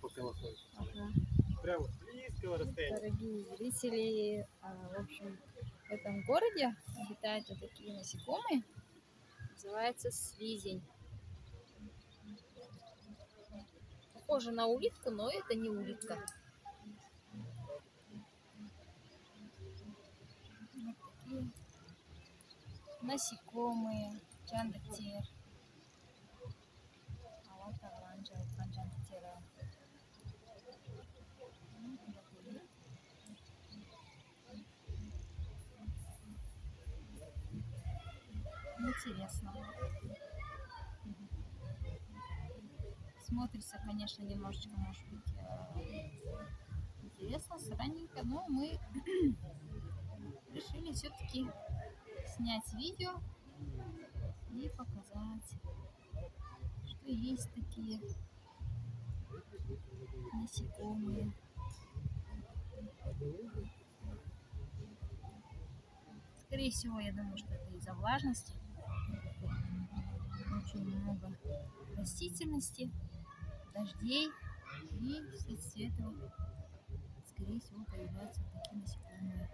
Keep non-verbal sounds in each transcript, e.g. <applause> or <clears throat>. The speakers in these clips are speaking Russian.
Пока лохой. Ага. Прямо близкого расстояния. Дорогие зрители, а, в общем, в этом городе обитают вот такие насекомые. Называется слизень. Похоже на улитку, но это не улитка. Вот такие насекомые, джандактер. А Интересно. Смотрится, конечно, немножечко, может быть, э, интересно, странненько, но мы <clears throat> решили все-таки снять видео и показать, что есть такие насекомые. Скорее всего, я думаю, что это из-за влажности. Очень много растительности, дождей. И вследствие этого, скорее всего, появляются вот такие насекомые.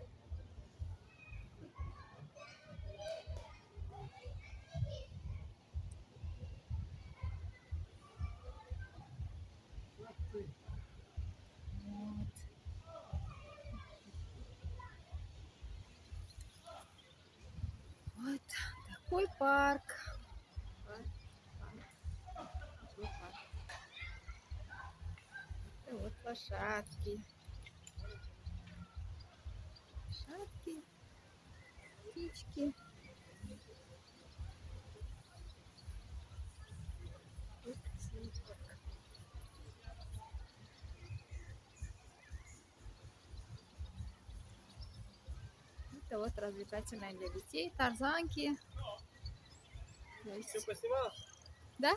Вот. Такой. Парк, парк. Это вот лошадки. Лошадки, птички. Вот. Это вот развлекательная для детей, тарзанки. Все поснимал? Да?